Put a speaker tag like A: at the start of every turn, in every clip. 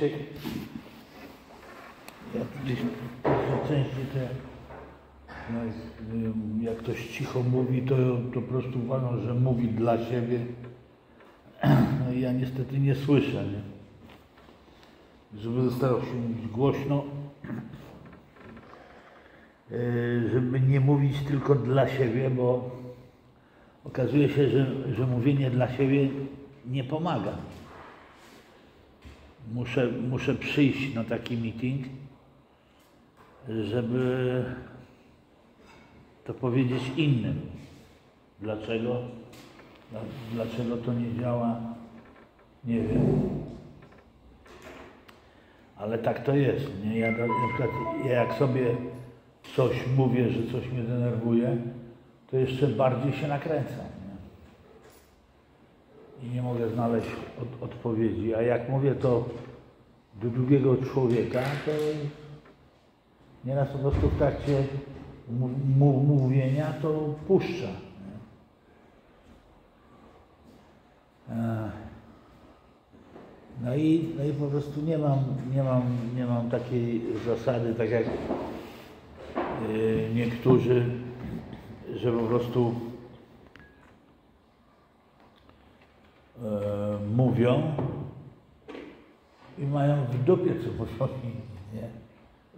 A: Czek. Ja gdzieś częściej te, no, jak- ktoś cicho mówi, to, to po prostu uważam, że mówi dla siebie. No i ja niestety nie słyszę, nie? Żeby starał się mówić głośno, yy, żeby nie mówić tylko dla siebie, bo okazuje się, że, że mówienie dla siebie nie pomaga. Muszę, muszę przyjść na taki meeting, żeby to powiedzieć innym. Dlaczego? Dla- Dlaczego to nie działa? Nie wiem. Ale tak to jest. Nie? Ja, na przykład, ja jak sobie coś mówię, że coś mnie denerwuje, to jeszcze bardziej się nakręcam. Nie? I nie mogę znaleźć od, odpowiedzi. A jak mówię to do drugiego człowieka, to nieraz po prostu w trakcie mówienia to puszcza. E, No i, no i po prostu nie mam, nie mam, nie mam takiej zasady, tak jak yy, niektórzy, że po prostu e, mówią i mają w dupie, co inni, nie?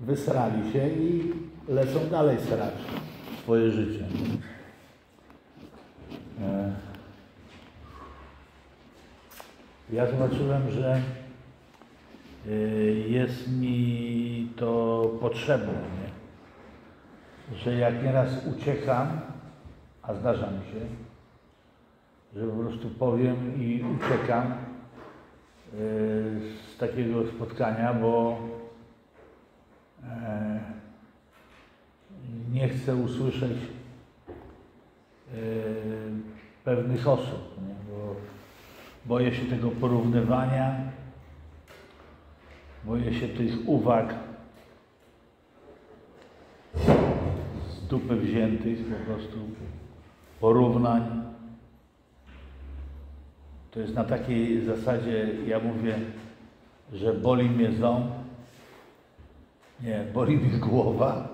A: Wysrali się i lecą dalej srać swoje życie. E, Ja zobaczyłem, że y, jest mi to potrzebne, nie? że jak nieraz uciekam, a zdarza mi się, że po prostu powiem i uciekam z takiego spotkania, bo e, nie chcę usłyszeć y, pewnych osób, nie? Bo boję się tego porównywania, boję się tych uwag z dupy wziętych, po prostu porównań. To jest na takiej zasadzie, ja mówię, że boli mnie ząb, nie, boli mnie głowa,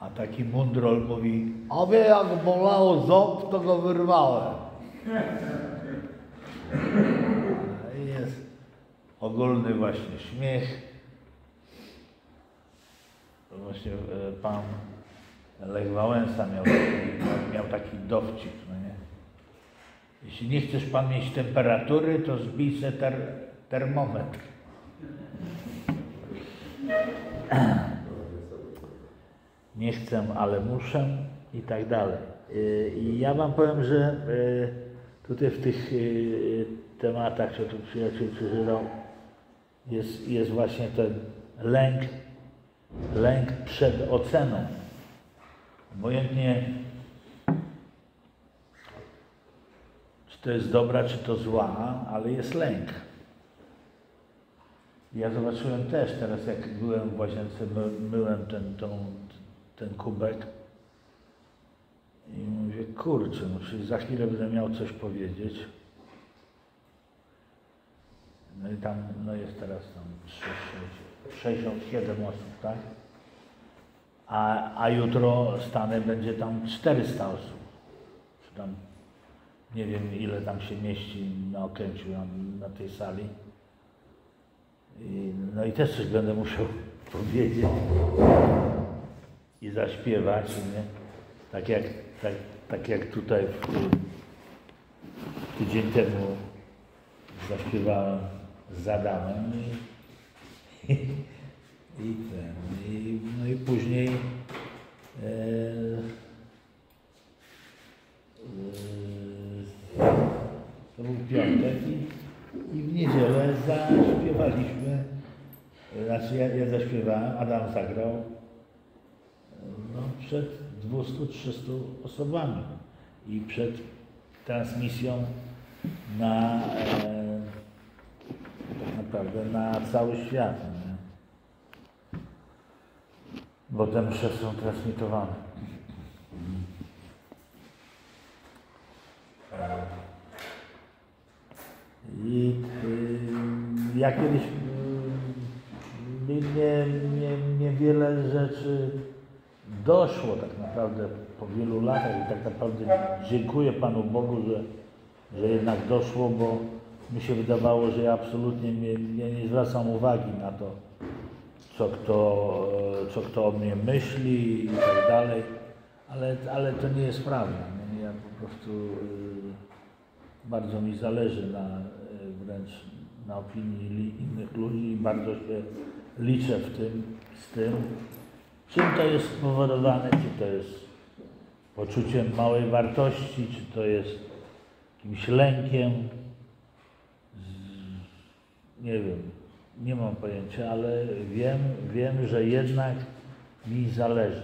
A: a taki mundrol mówi, a wie jak bolało ząb, to go wyrwałem. I Jest ogólny właśnie śmiech. Właśnie e, pan Lech Wałęsa miał taki, miał taki dowcip, no nie? Jeśli nie chcesz pan mieć temperatury, to zbij se ter, termometr. Nie chcę, ale muszę i tak dalej. I ja wam powiem, że y, tutaj w tych y, tematach, co tu przyjaciół przeżywał, jest, jest właśnie ten lęk, lęk przed oceną. Obojętnie, czy to jest dobra, czy to zła, ale jest lęk. Ja zobaczyłem też teraz, jak byłem w łazience, my, myłem ten, tą, ten kubek i mówię, kurczę, no przecież za chwilę będę miał coś powiedzieć. No i tam, no jest teraz tam 3, 6, 67 osób, tak? A, a jutro stanę będzie tam 400 osób. Czy tam, nie wiem ile tam się mieści na Okęciu, na, na tej sali. I, no i też coś będę musiał powiedzieć i zaśpiewać, nie? Tak jak, tak, tak jak tutaj w, tydzień temu zaśpiewałem z Adamem i, i ten, i, no i później e, to był piątek i, i w niedzielę zaśpiewaliśmy, znaczy ja, ja zaśpiewałem, Adam zagrał, no, przed 200-300 osobami i przed transmisją na e, tak naprawdę na cały świat. Nie? Bo te msze są transmitowane. I y, ja kiedyś y, nie, nie, nie, niewiele rzeczy doszło tak naprawdę po wielu latach i tak naprawdę dziękuję Panu Bogu, że, że jednak doszło, bo mi się wydawało, że ja absolutnie nie, nie, nie zwracam uwagi na to, co kto, e, co kto o mnie myśli i tak dalej, ale, ale to nie jest prawda. Ja po prostu y, bardzo mi zależy na wręcz na opinii innych ludzi i bardzo się liczę w tym, z tym, czym to jest spowodowane, czy to jest poczuciem małej wartości, czy to jest jakimś lękiem, nie wiem, nie mam pojęcia, ale wiem, wiem, że jednak mi zależy.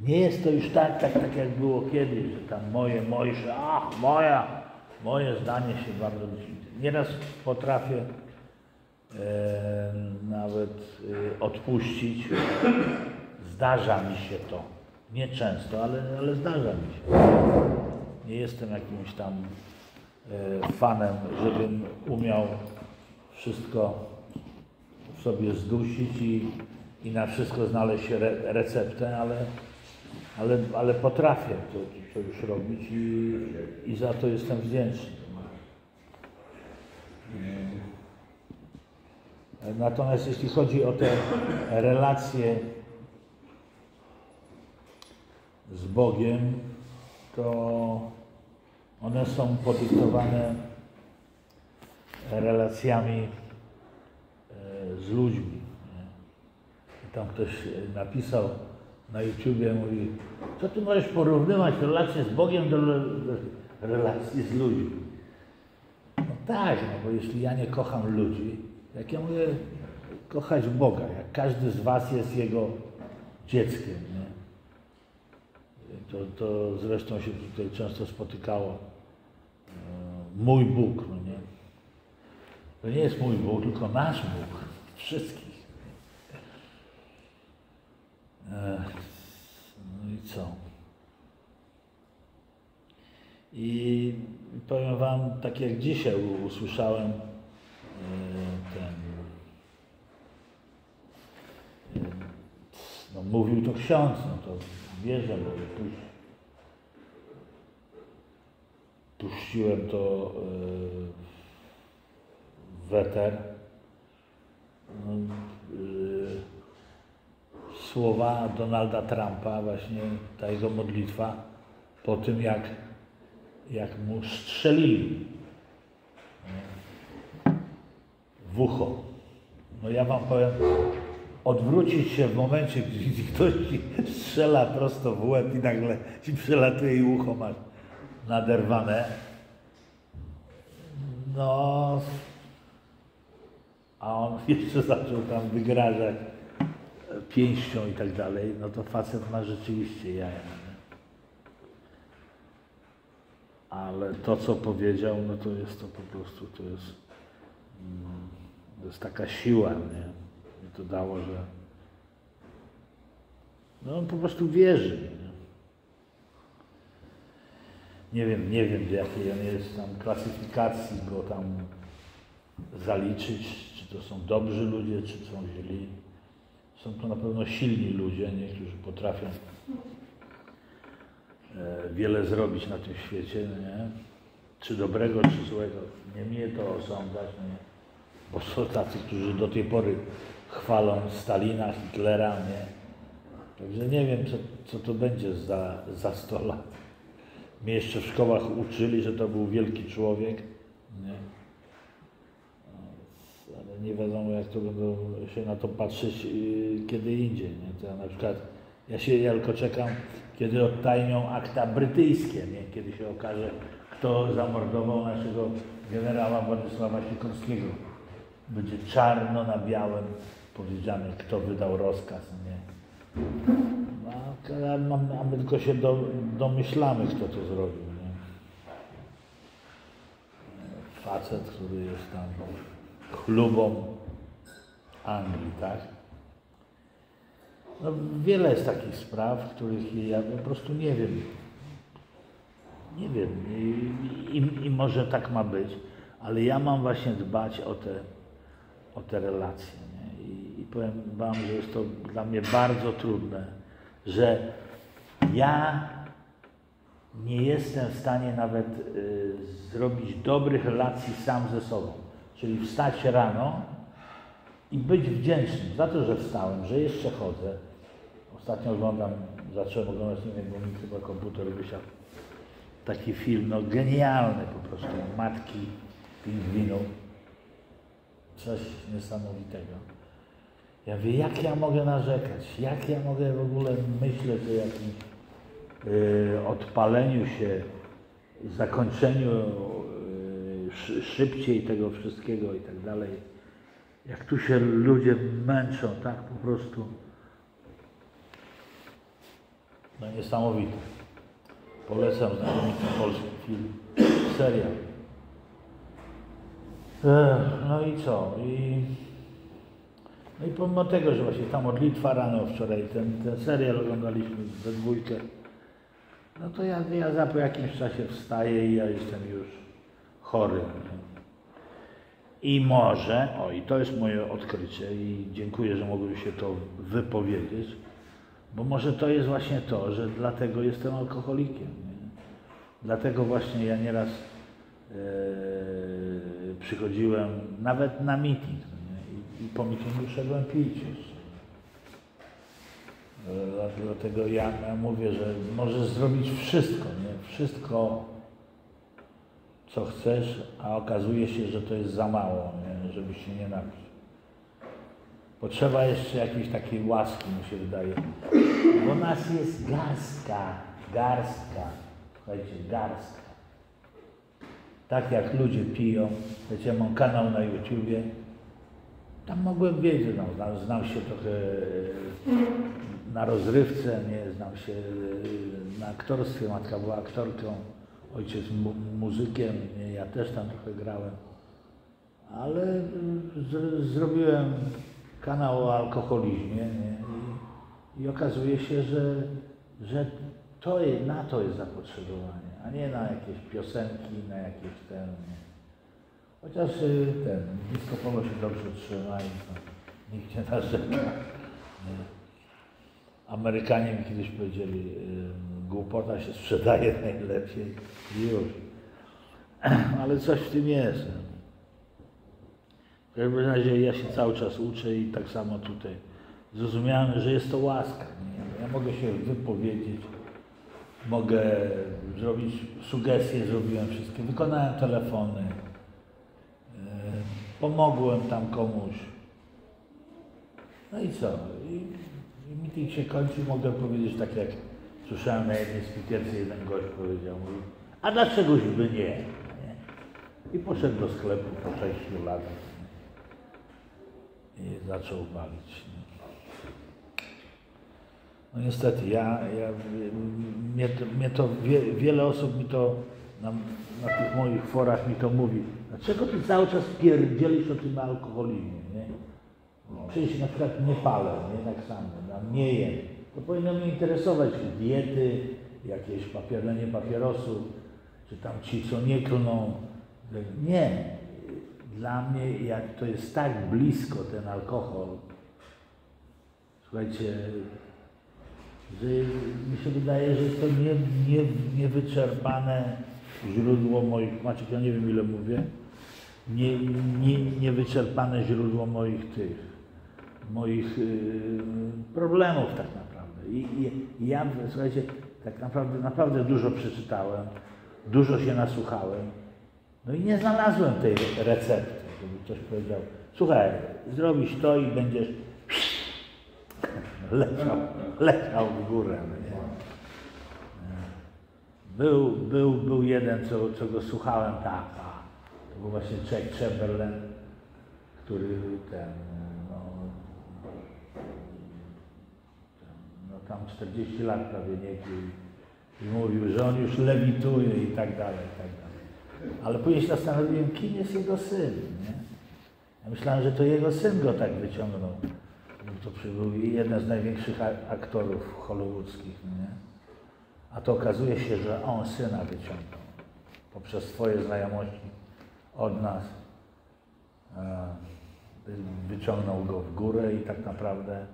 A: Nie jest to już tak, tak, tak jak było kiedyś, że tam moje, moje, ach, moja, moje zdanie się bardzo liczy. Nieraz potrafię e, nawet e, odpuścić. Zdarza mi się to. Nie często, ale, ale zdarza mi się. Nie jestem jakimś tam e, fanem, żebym umiał wszystko sobie zdusić i, i na wszystko znaleźć re, receptę, ale, ale, ale potrafię to, to już robić i, i za to jestem wdzięczny. Natomiast jeśli chodzi o te relacje z Bogiem, to one są podyktowane relacjami e, z ludźmi. Tam ktoś napisał na YouTubie, mówi, co ty możesz porównywać relacje z Bogiem do relacji z ludźmi? No tak, no bo jeśli ja nie kocham ludzi, jak ja mówię kochać Boga, jak każdy z was jest Jego dzieckiem, nie? To, to zresztą się tutaj często spotykało. E, mój Bóg, no nie? To nie jest mój Bóg, tylko nasz Bóg. Wszystkich. E, no i co? I powiem Wam, tak jak dzisiaj usłyszałem e, ten, no mówił to ksiądz, no to wierzę, bo puś, puściłem to w weter. No, słowa Donalda Trumpa, właśnie ta jego modlitwa po tym, jak, jak mu strzelili w ucho. No ja wam powiem, odwrócić się w momencie, gdy ktoś ci strzela prosto w łeb i nagle ci przelatuje i ucho masz naderwane. No, a on jeszcze zaczął tam wygrażać pięścią i tak dalej, no to facet ma rzeczywiście jaja. Ale to, co powiedział, no to jest to po prostu, to jest, mm, to jest taka siła, nie? Mi to dało, że no on po prostu wierzy. Nie? nie wiem, nie wiem do jakiej on jest tam klasyfikacji go tam zaliczyć, czy to są dobrzy ludzie, czy są źli. Są to na pewno silni ludzie, nie? którzy potrafią e, wiele zrobić na tym świecie, nie? czy dobrego, czy złego. Nie mnie to osądzać, nie? bo są tacy, którzy do tej pory chwalą Stalina, Hitlera, nie? Także nie wiem, co, co to będzie za, za 100 lat. Mnie jeszcze w szkołach uczyli, że to był wielki człowiek, nie? Nie wiadomo, jak to będą się na to patrzeć yy, kiedy indziej. Nie? To na przykład, ja się tylko czekam, kiedy odtajnią akta brytyjskie, nie? kiedy się okaże, kto zamordował naszego generała Władysława Sikorskiego. Będzie czarno na białym powiedziane, kto wydał rozkaz. Nie? No, a my tylko się do, domyślamy, kto to zrobił. Nie? Facet, który jest tam chlubą Anglii, tak? No, wiele jest takich spraw, których ja po prostu nie wiem. Nie wiem i, i, i może tak ma być, ale ja mam właśnie dbać o te, o te relacje. Nie? I, I, powiem Wam, że jest to dla mnie bardzo trudne, że ja nie jestem w stanie nawet y, zrobić dobrych relacji sam ze sobą. Czyli wstać rano i być wdzięcznym za to, że wstałem, że jeszcze chodzę. Ostatnio oglądam, zacząłem oglądać, nie wiem, bo mi chyba komputer wysiadł. Taki film, no genialny po prostu, matki pingwinów. Coś niesamowitego. Ja mówię, jak ja mogę narzekać? Jak ja mogę w ogóle myśleć o jakimś y, odpaleniu się, zakończeniu szybciej tego wszystkiego i tak dalej. Jak tu się ludzie męczą, tak po prostu. No niesamowite. Polecam znakomity polski film, serial. No i co? I, no i pomimo tego, że właśnie ta modlitwa rano wczoraj, ten, ten serial oglądaliśmy we dwójkę, no to ja, ja za po jakimś czasie wstaję i ja jestem już chory. I może, o i to jest moje odkrycie i dziękuję, że mogłem się to wypowiedzieć, bo może to jest właśnie to, że dlatego jestem alkoholikiem. Nie? Dlatego właśnie ja nieraz e, przychodziłem nawet na meeting? I, i po meetingu szedłem pić. E, dlatego ja mówię, że możesz zrobić wszystko, nie? Wszystko, co chcesz, a okazuje się, że to jest za mało, nie? żebyś się nie napić. Potrzeba jeszcze jakiejś takiej łaski, mi się wydaje. Bo nas jest garstka, garstka, słuchajcie, garstka. Tak jak ludzie piją, wiecie, mam kanał na YouTubie, tam mogłem wiedzieć, no, znam, znam się trochę na rozrywce, nie, znam się na aktorstwie, matka była aktorką, ojciec mu muzykiem, ja też tam trochę grałem, ale z, zrobiłem kanał o alkoholizmie i, i, okazuje się, że, że to jest, na to jest zapotrzebowanie, a nie na jakieś piosenki, na jakieś ten. Chociaż y, ten, disco polo się dobrze trzyma i to nikt nie narzeka. Nie. Amerykanie mi kiedyś powiedzieli, y, głupota się sprzedaje najlepiej i już. Ale coś w tym jest. W każdym razie ja się cały czas uczę i tak samo tutaj zrozumiałem, że jest to łaska. Ja mogę się wypowiedzieć, mogę zrobić sugestie, zrobiłem wszystkie, wykonałem telefony, yy, pomogłem tam komuś. No i co? I, i meeting się kończy, mogę powiedzieć tak jak słyszałem na jednej spikierce, jeden gość powiedział, mówi, a dlaczegoś by nie? I poszedł do sklepu po 6 latach i zaczął walić. No niestety, ja, ja mnie mnie to wie, wiele osób mi to na, na, tych moich forach mi to mówi. Dlaczego ty cały czas pierdzielisz o tym alkoholizmie, nie? Przecież na przykład nie palę, nie tak samo, nie jem. To powinno mnie interesować diety, jakieś papierlenie papierosów, czy tam ci, co nie klną. Nie, dla mnie jak to jest tak blisko ten alkohol, słuchajcie, że mi się wydaje, że to nie, nie, niewyczerpane źródło moich, Maciek, ja nie wiem ile mówię, nie, nie, niewyczerpane źródło moich tych, moich yy, problemów tak naprawdę. I, I ja, słuchajcie, tak naprawdę, naprawdę dużo przeczytałem, dużo się nasłuchałem, no i nie znalazłem tej recepty, żeby ktoś powiedział, słuchaj, zrobisz to i będziesz leciał, leciał w górę. No nie? Był, był, był jeden, co, co go słuchałem, tak, a to był właśnie Jack Chamberlain, który ten, 40 lat prawie nie pił i mówił, że on już lewituje i tak dalej, i tak dalej. Ale później się zastanowiłem, kim jest jego syn. Nie? Ja myślałem, że to jego syn go tak wyciągnął. To był jeden z największych aktorów hollywoodzkich. Nie? A to okazuje się, że on syna wyciągnął poprzez swoje znajomości od nas. wyciągnął go w górę i tak naprawdę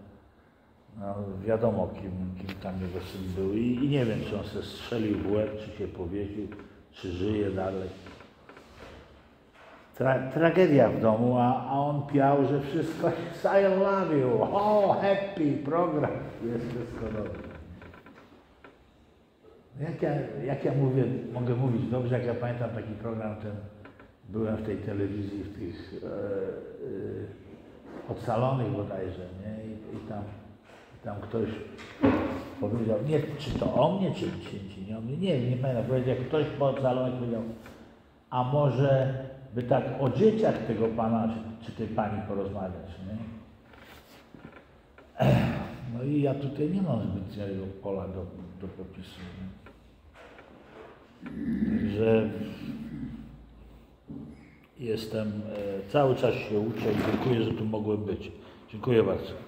A: no, wiadomo kim, kim tam jego syn był I, i nie wiem czy on się strzelił w łeb, czy się powiesił, czy żyje dalej. Tra, tragedia w domu, a, a on piał, że wszystko jest I love you, o happy program, jest wszystko. Jak ja, jak ja mówię, mogę mówić dobrze, jak ja pamiętam taki program, ten byłem w tej telewizji, w tych e, e, ocalonych bodajże, nie? I, i tam, tam ktoś powiedział, nie, czy to o mnie, czy, czy, czy nie o mnie, nie, nie pamiętam, powiedział, ktoś po ocalonych powiedział, a może by tak o dzieciach tego pana, czy, czy tej pani porozmawiać, nie? No i ja tutaj nie mam zbytniego pola do, do popisu. Nie? Także jestem, e, cały czas się uczę i dziękuję, że tu mogłem być. Dziękuję bardzo.